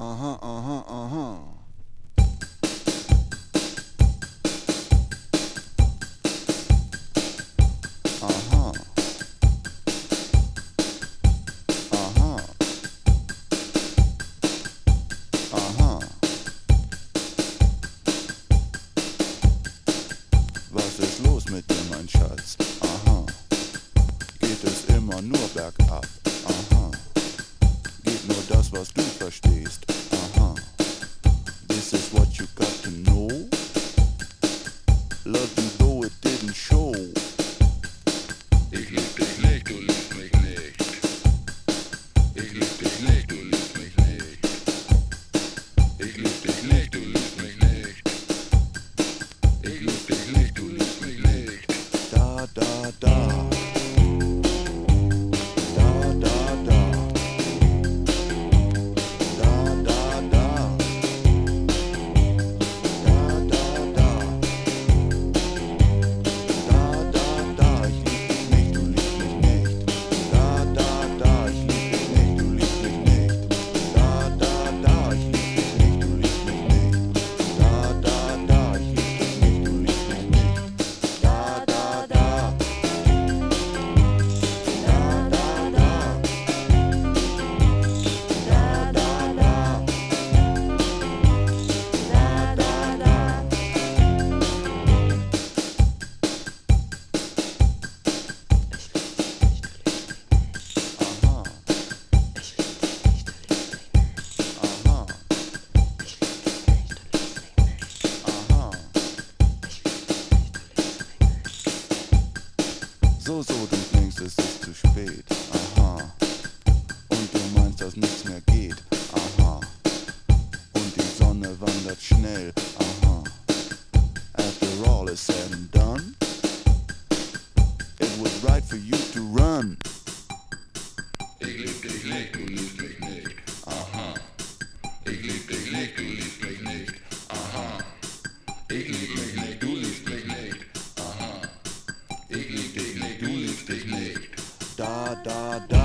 aha, aha, aha. Aha. Aha. Aha. Was ist los mit dir, mein Schatz? Aha. Geht es immer nur bergab? Aha. Geht nur das, was du verstehst. So, so, du denkst, es ist zu spät. Aha. Und du meinst, dass nichts mehr geht. Aha. Und die Sonne wandert schnell. Aha. After all is said and done, it was right for you to run. Ich lieb dich nicht, du liebst mich nicht. Aha. Ich lieb dich nicht, du liebst mich nicht. Aha. Ich lieb mich nicht, du liebst mich nicht. Aha. Ich lieb da da.